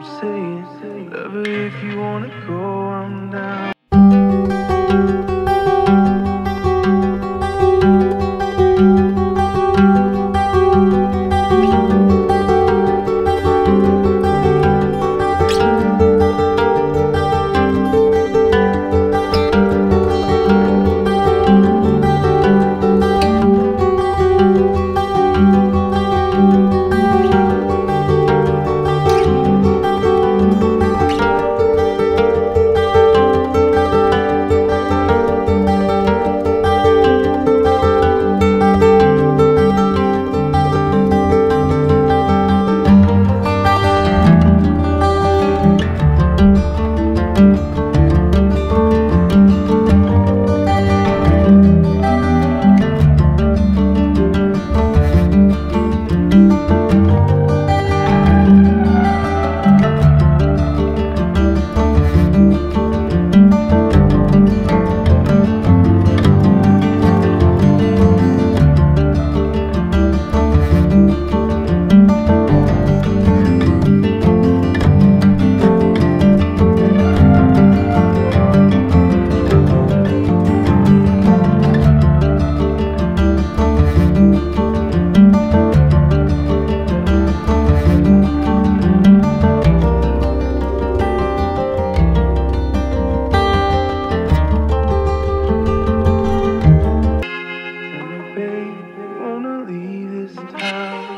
I'm saying, love it if you wanna go, I'm down. gonna leave this town.